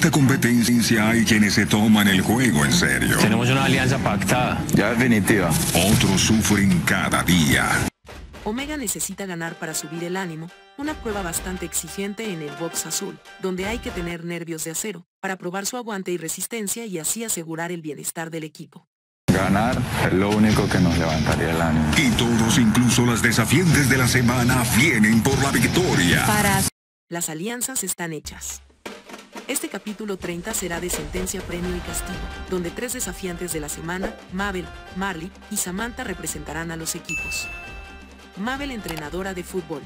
esta competencia hay quienes se toman el juego en serio. Tenemos una alianza pactada. Ya definitiva. Otros sufren cada día. Omega necesita ganar para subir el ánimo, una prueba bastante exigente en el box azul, donde hay que tener nervios de acero, para probar su aguante y resistencia y así asegurar el bienestar del equipo. Ganar es lo único que nos levantaría el ánimo. Y todos, incluso las desafiantes de la semana, vienen por la victoria. Para las alianzas están hechas. Este capítulo 30 será de sentencia, premio y castigo, donde tres desafiantes de la semana, Mabel, Marley y Samantha representarán a los equipos. Mabel entrenadora de fútbol.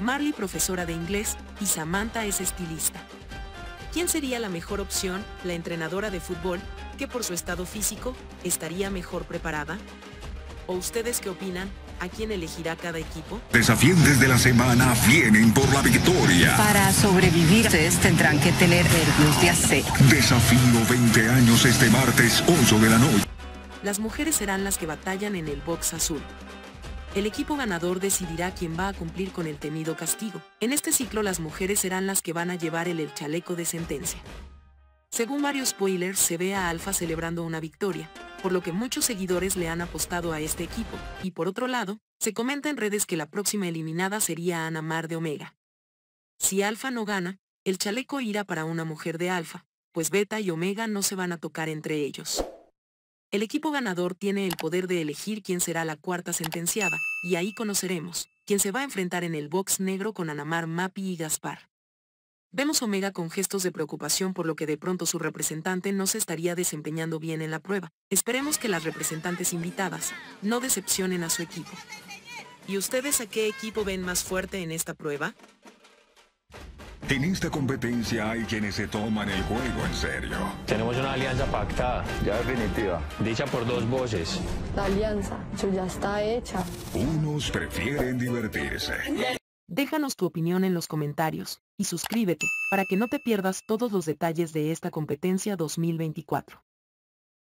Marley profesora de inglés y Samantha es estilista. ¿Quién sería la mejor opción, la entrenadora de fútbol, que por su estado físico estaría mejor preparada? ¿O ustedes qué opinan? ¿A quién elegirá cada equipo? Desafiantes de la semana vienen por la victoria. Para sobrevivir, ustedes tendrán que tener nervios de acero. Desafío 20 años este martes 8 de la noche. Las mujeres serán las que batallan en el box azul. El equipo ganador decidirá quién va a cumplir con el temido castigo. En este ciclo las mujeres serán las que van a llevar el, el chaleco de sentencia. Según varios spoilers se ve a Alfa celebrando una victoria, por lo que muchos seguidores le han apostado a este equipo, y por otro lado, se comenta en redes que la próxima eliminada sería Ana Mar de Omega. Si Alfa no gana, el chaleco irá para una mujer de Alfa, pues Beta y Omega no se van a tocar entre ellos. El equipo ganador tiene el poder de elegir quién será la cuarta sentenciada, y ahí conoceremos quién se va a enfrentar en el box negro con Anamar, Mapi y Gaspar. Vemos Omega con gestos de preocupación por lo que de pronto su representante no se estaría desempeñando bien en la prueba. Esperemos que las representantes invitadas no decepcionen a su equipo. ¿Y ustedes a qué equipo ven más fuerte en esta prueba? En esta competencia hay quienes se toman el juego en serio. Tenemos una alianza pactada. Ya definitiva. Dicha por dos voces. La alianza, eso ya está hecha. Unos prefieren divertirse. Déjanos tu opinión en los comentarios, y suscríbete, para que no te pierdas todos los detalles de esta competencia 2024.